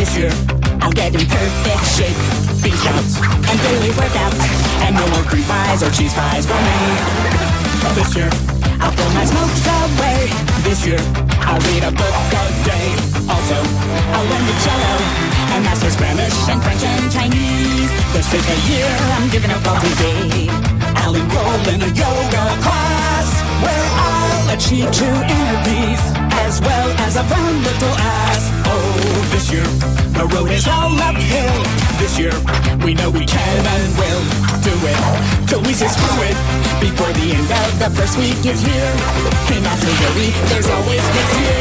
This year, I'll get in perfect shape. Bean sprouts and daily workouts, and no more cream pies or cheese fries for me. This year, I'll throw my smokes away. This year, I'll read a book a day. Also, I'll learn the cello and master Spanish and French and Chinese. This is the year I'm giving up all today. I'll enroll in a yoga class where I'll achieve true inner peace as well as a fun little ass. The road is all uphill. This year we know we can and will do it till we say screw it before the end of the first week is here. And after there's always next year.